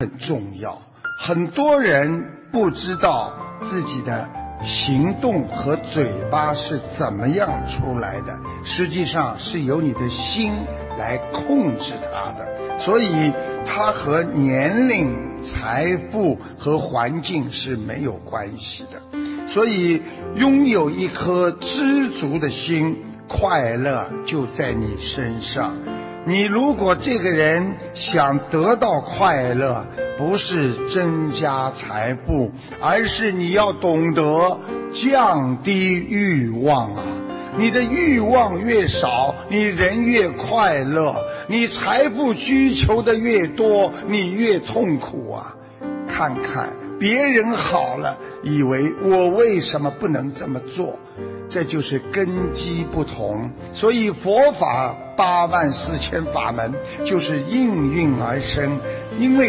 很重要。很多人不知道自己的行动和嘴巴是怎么样出来的，实际上是由你的心来控制它的。所以它和年龄、财富和环境是没有关系的。所以拥有一颗知足的心，快乐就在你身上。你如果这个人想得到快乐，不是增加财富，而是你要懂得降低欲望啊！你的欲望越少，你人越快乐；你财富需求的越多，你越痛苦啊！看看别人好了，以为我为什么不能这么做？这就是根基不同，所以佛法八万四千法门就是应运而生，因为。